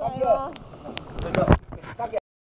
Auf